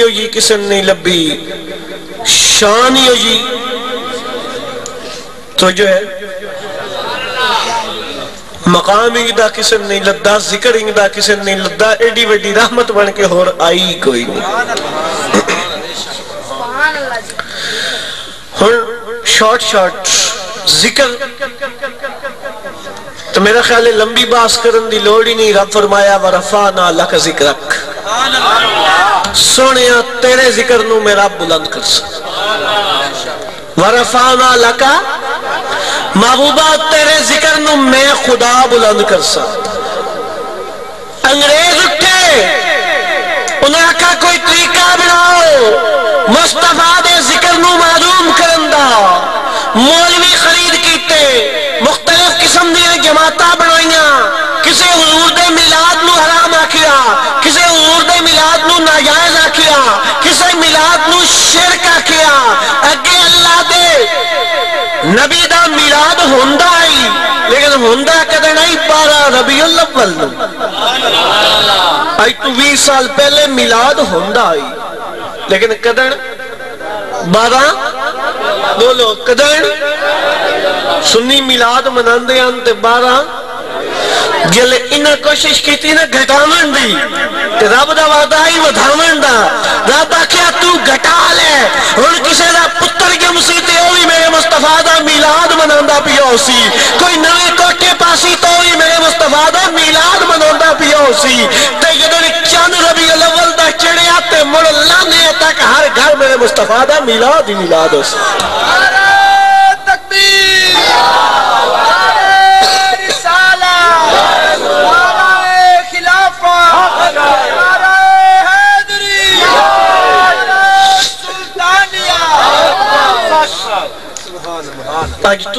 जी, किसी नहीं लभी शान ही हो जी। तो जो है, मकाम इंगदा किसी नहीं लद्दा ज़िक्र इंगदा किसी नहीं लद्दा एडी वड्डी रहमत बन के होर आई कोई नहीं। हूँ शॉर्ट शॉर्ट ज़िक्र। तो मेरा ख्याल है, लंबी बास करने की लोड़ ही नहीं, रब फरमाया, व रफा ना लक जिक्रक। सोने तेरे ज़िक्र मेरा बुलंद कर व रफा ना लका, महबूबा, तेरे ज़िक्र नु मैं खुदा बुलंद कर संग्रेज अंग्रेज़ उठे, उन्हें आखा, कोई तरीका बनाओ। मुस्तफ़ा दे नाजायज आखिया किसी मिलाद निर्क आखिया। अगे अल्लाह दे नबी का मिलाद हों, लेकिन हों कद नहीं पारा रबी अल्लाह अज तू भी साल पहले मिलाद हों। लेकिन कद बारह? बोलो कद सुनी मिलाद मना बारह? जल इन्हें कोशिश की घटाव की रब का वादा ही वधाव का रब आख्या, तू घटा लै किसी का पुत्र गुम सी भी मेरे मुस्तफ़ा का मिलाद मना पिया कोई नवे कोठे पासी तो भी मेरे मुस्तफ़ा का मिलाद मना पिया जल चंद रबी अलवल का चिड़िया मुड़ लाने तक हर घर मेरे मुस्तफ़ा का मिलाद ही मिलाद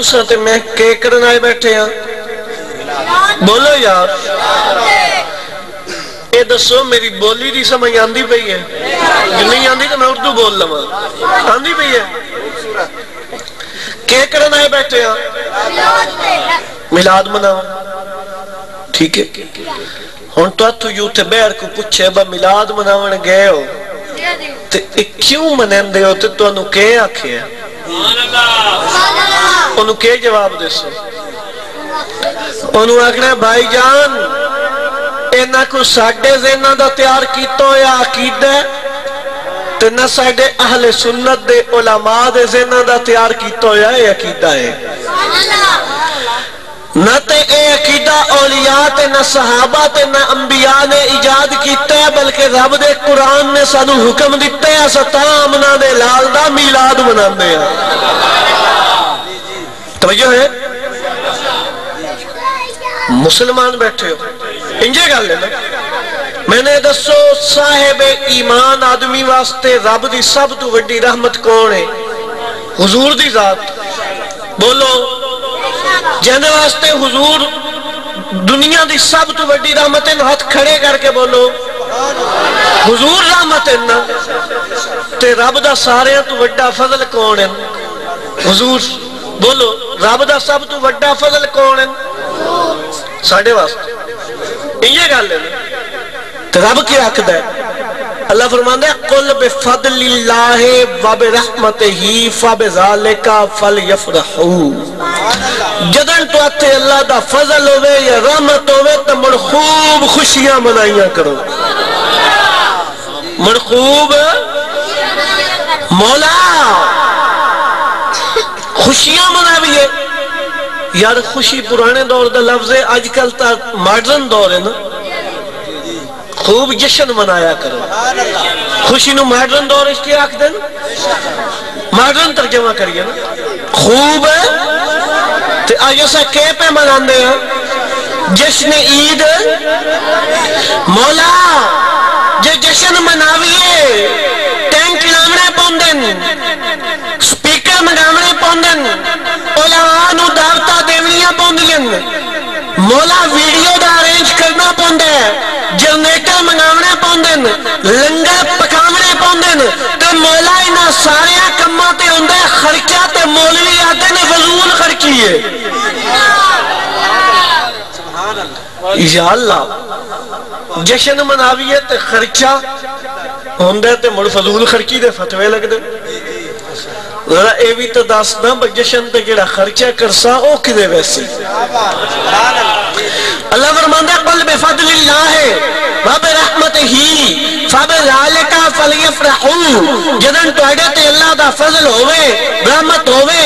ਤੁਸੀਂ ਤੇ ਮੈਂ ਕੇ ਕਰਨ ਆਏ ਬੈਠੇ ਆ ਬੋਲੋ ਯਾਰ ਇਹ ਦੱਸੋ ਮੇਰੀ ਬੋਲੀ ਦੀ ਸਮਝ ਆਂਦੀ ਪਈ ਹੈ ਜੇ ਨਹੀਂ ਆਂਦੀ ਤਾਂ ਮੈਂ ਉਰਦੂ ਬੋਲ ਲਵਾਂ ਆਂਦੀ ਪਈ ਹੈ ਕੇ ਕਰਨ ਆਏ ਬੈਠੇ ਆ ਮਿਲਾਦ ਮਨਾਓ ਠੀਕ ਹੈ ਹੁਣ ਤੂੰ ਯੂਥੇ ਬੈਠ ਕੇ ਪੁੱਛੇ ਬਾ ਮਿਲਾਦ ਮਨਾਵਣ ਗਏ ਹੋ ਤੇ ਇਹ ਕਿਉਂ ਮਨਾਉਂਦੇ ਹੋ ਤੇ ਤੁਹਾਨੂੰ ਕੀ ਆਖਿਆ ਉਹਨੂੰ ਕੀ ਜਵਾਬ ਦੇਸੋ ਉਹਨੂੰ ਆਖਣਾ ਭਾਈ ਜਾਨ ਇਹਨਾਂ ਕੋ ਸਾਡੇ ਜ਼ੇਨਾਂ ਦਾ ਤਿਆਰ ਕੀਤਾ ਹੋਇਆ ਅਕੀਦਾ ਤੇ ਨਾ ਸਾਡੇ ਅਹਲੇ ਸੁਨਨਤ ਦੇ ਉਲਮਾ ਦੇ ਜ਼ੇਨਾਂ ਦਾ ਤਿਆਰ ਕੀਤਾ ਹੋਇਆ ਇਹ ਅਕੀਦਾ ਹੈ न तो यह अकीदा औलिया न सहाबा न अंबिया ने इजाद किया बल्कि रब दे कुरान ने सानू हुक्म दिता है अस तामना दे लाल दा मिलाद मनाते हैं तवज्जो है? मुसलमान बैठे हो। इंजे गल मैंने दसो, साहेब ईमान आदमी वास्ते रब की सब तो वड्डी रहमत कौन है? हजूर दी जात। बोलो जिंदे वास्ते हजूर दुनिया की सब तो वड्डी रहमत हाथ खड़े करके बोलो। हजूर रहमत ना, ते रब का सारे तो वड्डा फजल कौन है? हजूर, बोलो। रब का सब तो वड्डा फजल कौन है? साढ़े वास्ते। ये गल है रब क्या आखद है? अल्लाह फरमांदा है, कुल बिफदलिल्लाह व बिरहमतिही फबिजालिका फलयफरहू। जदन तो अथे अल्लाह दा फजल होवे या रहमत होवे तो मुड़ खूब खुशियाँ मनाइया करो। मुड़ खूब मौला। खुशियाँ मनाविए। यार खुशी पुराने दौर का लफ्ज है, अजकल तो मॉडर्न दौर है ना। खूब जश्न मनाया करो। खुशी मॉडर्न दौर इसके आख देन मॉडर्न तर्जमा करिए ना। खूब आज असा के पे मनाते हैं? जश्न ईद। मौला, जे जश्न मनाविए मौला वीडियो दा अरेंज करना पौंदा है जनरेटर मंगावने पौंदे लंगर पकावने पौंदे ते मौला इन्हां सारे कम्मां ते हुंदा खर्चा ते मौलवी आते ने फजूल खर्ची है या अल्लाह जश्न मनाविए ते खर्चा ਹੁੰਦਾ ਤੇ ਮੁੜ ਫਜ਼ੂਲ ਖਰਚੀ ਦੇ ਫਤਵੇ ਲੱਗਦੇ जरा ये भी तो दस ना जशन ते जेड़ा खर्चा करसा ओ किदे वैसी अल्लाह फरमांदा कुल बिफदलिल्लाह है। व बिरहमतिही फबिज़ालिका फलयफरहू। जदन तोड़े ते अल्लाह दा फजल होवे रहमत होवे,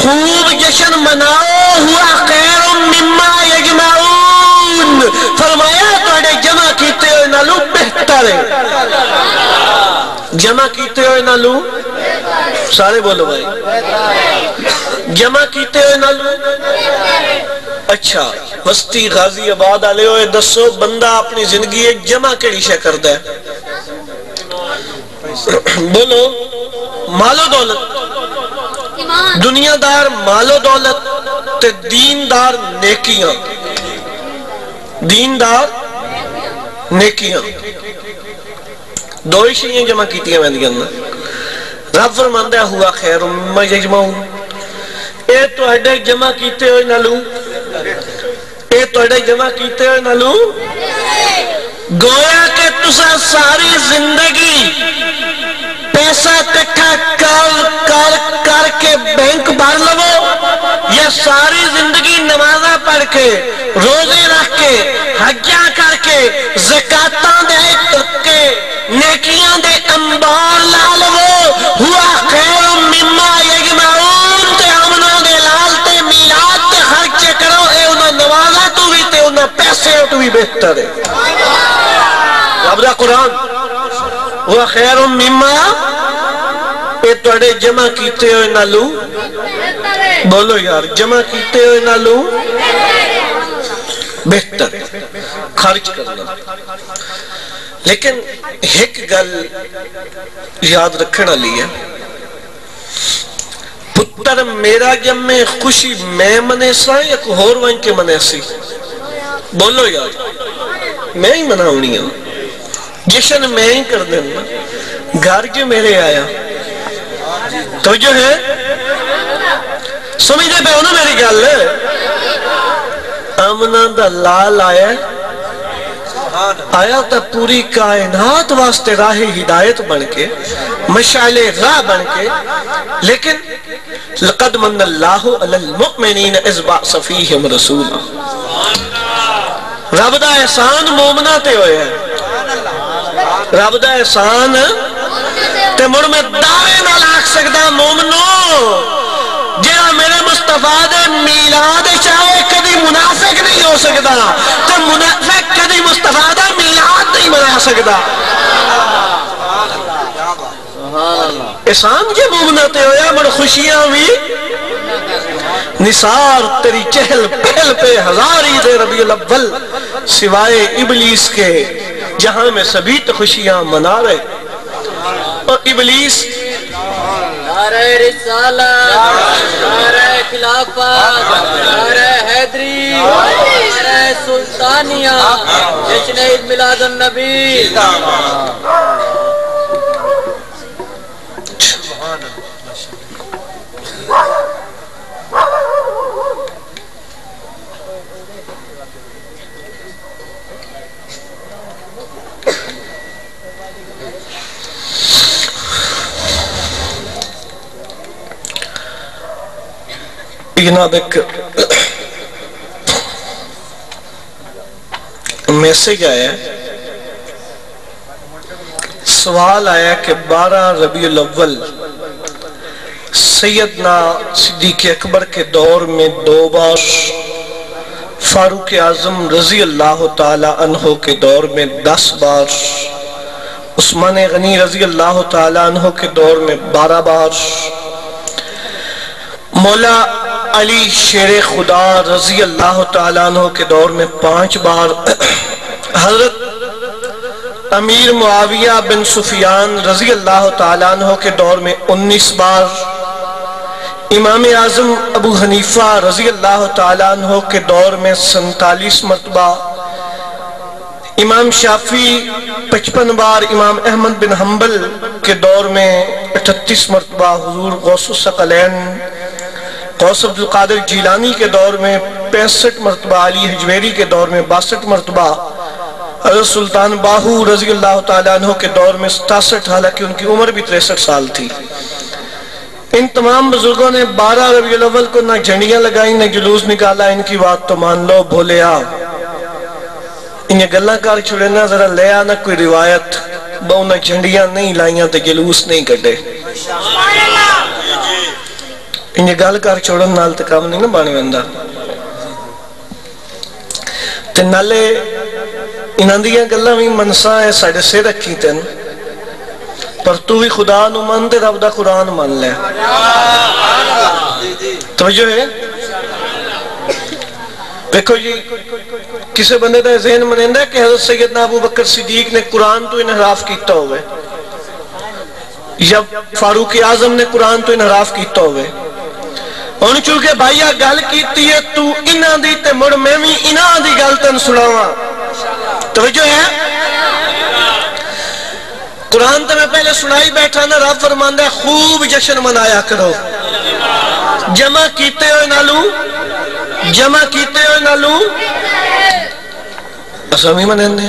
खूब जशन मनाओ, हुआ खैरुम मिम्मा यजमाऊन। फरमाया तोड़े जमा कीते हुए नालू बेहतर है। जमा कीते हुए नालू, सारे बोलो भाई। जमा किते हुए नालू अच्छा मस्ती गाजी आबाद आले होए दसो बंदा अपनी ज़िंदगी जमा केड़ी शे करदा है? बोलो मालो दौलत। दुनियादार मालो दौलत ते दीनदार नेकियाँ। दीनदार नेकियाँ। दो ही जमा की मैं रब फरमांदा हुआ खैर मैं यजमाऊं ए तो जमा किए होए नालू जमा किते नलू? गोया के तुसा सारी ज़िंदगी पैसा तिखा कर कर करके बैंक भर लवो या सारी ज़िंदगी नमाजा पढ़ के, रोज़े रख के हज्ञा करके जकाता दे नेकिया दे अंबार ला लवो। हुआ बेहतर कुरान वह खैर थोड़े जमा किते नालू। बोलो यार, जमा किते नालू। बेहतर खर्च करना लेकिन एक गल याद रखने ली है। पुत्र मेरा जमे खुशी मैं मनेसा एक होर वन के मनेसी? बोलो यार मैं ही मनावनी हूँ जश्न मैं ही कर देना, घर जो मेरे आया? तो जो है समझते पे हो ना मेरी गल। अमना दा लाल आया। आया तो पूरी कायनात वास्ते राह हिदायत बन के मशाले राह बन के, लेकिन लकद मन अल्लाह अलल मुमिनीन इस बात सफीहिम रसूला। रब दा एहसान मोमना ते होया रब दा एहसान मुड़ मैं दावे नाल आख सकदा, मोमनो, जेड़ा मेरे मुस्तफ़ा दे मीलाद चाहे कभी मुनाफिक नहीं हो सकता तो मुनाफिक कभी मुस्तफ़ा दा मीलाद नहीं मना सकता एहसान जे मोमना ते होया, मड़ खुशियाँ भी निसार तेरी चहल पहल पे हजारी दे रबी अव्वल। सिवाय इबलीस के, जहाँ में सभी तो खुशियाँ मना रहे और इबलीस सुल्तानिया जश्न ईद नबी। मैसेज आया सवाल आया कि 12 रबी अव्वल सैयदना सिद्दीक अकबर के दौर में दो बार फारूक आज़म रज़ी अल्लाह तहो के दौर में दस बार, उस्मान गनी रज़ी अल्लाह तहो के दौर में बारह बार, मौला अली शेर खुदा रज़ी अल्लाह तहो के दौर में पाँच बार, हज़रत अमीर मुआविया बिन सुफियान रज़ी अल्लाह तहो के दौर में उन्नीस बार इमाम आज़म अबू हनीफा रज़ी अल्लाह तु के दौर में सैतालीस मरतबा, इमाम शाफी पचपन बार इमाम अहमद बिन हम्बल के दौर में अठतीस मरतबा, हजूर गौसुसकलैन गौस जीलानी के दौर में पैंसठ मरतबा, अली हजवेरी के दौर में बासठ मरतबा सुल्तान बाहू रज़ी अल्लाह तु के दौर में सतासठ, हालाँकि उनकी उम्र भी तिरसठ साल थी। इन तमाम बुज़ुर्गों ने बारह रबी अव्वल को ना झंडियाँ लगाई, ना जुलूस निकाला। इनकी बात तो मान लो, भोले आ इन्हें गल्ला कर छुड़े ना, जरा ले आ ना कोई रिवायत। बहु ना झंडियाँ नहीं लाइया तो जुलूस नहीं कटे इन्हें गल कर छोड़न नाल तो काम नहीं ना बन बंदा ते नाले इन्हों दल भी मनसा है साढ़े सिर रखी तेन। ਤੈਨੂੰ ਪਰ ਤੂੰ ਵੀ ਖੁਦਾ ਨੂੰ ਮੰਨ ਤੇ ਰੱਬ ਦਾ ਕੁਰਾਨ ਮੰਨ ਲੈ ਤਵਜੋ ਹੈ देखो जी किसी बंदे का जहन मनेंदा कि हजरत सैयदना अबू बकर सिद्दीक ने कुरान तो इनहराफ किया होवे या फारूक आजम ने कुरान तो इनहराफ किया होवे ਹੁਣ ਚੁੱਕੇ ਭਾਈਆ ਗੱਲ ਕੀਤੀ ਹੈ ਤੂੰ ਇਹਨਾਂ ਦੀ ਤੇ ਮੁੜ ਮੈਂ ਵੀ ਇਹਨਾਂ ਦੀ ਗੱਲ ਤੈਨੂੰ ਸੁਣਾਵਾਂ ਤਵਜੋ ਹੈ कुरान तो मैं पहले सुनाई बैठा ना, रब फरमांदा खूब जश्न मनाया करो। जमा कीते हो नालू? जमा कीते हो नालू? असा भी मनाने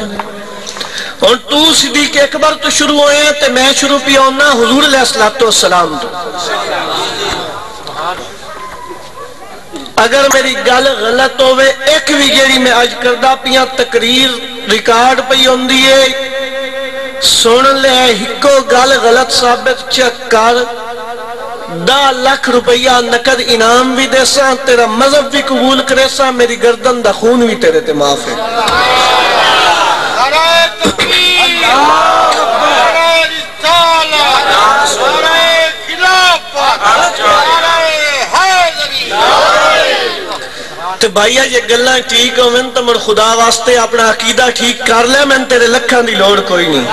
और तू सिद्दीक अकबर तो शुरू होए ते मैं शुरू पिया होना हुजूर अलैहिस्सलातो सलाम तो। अगर मेरी गल गलत होवे, एक भी जेड़ी मैं अज करदा पिया, तकरीर रिकॉर्ड होंदी है सुन ले हिको गल गलत साबित कर। दह लाख रुपया नकद इनाम भी देसा, तेरा मज़हब भी कबूल करेसा, मेरी गर्दन का खून भी तेरे ते माफ़ है। ਤੇ ਭਾਈਆ ਜੇ ਗੱਲਾਂ ਠੀਕ ਹੋਵਨ ਤਾਂ ਮਰ ਖੁਦਾ ਵਾਸਤੇ ਆਪਣਾ ਅਕੀਦਾ ਠੀਕ ਕਰ ਲੈ ਮੈਂ ਤੇਰੇ ਲੱਖਾਂ ਦੀ ਲੋੜ ਕੋਈ ਨਹੀਂ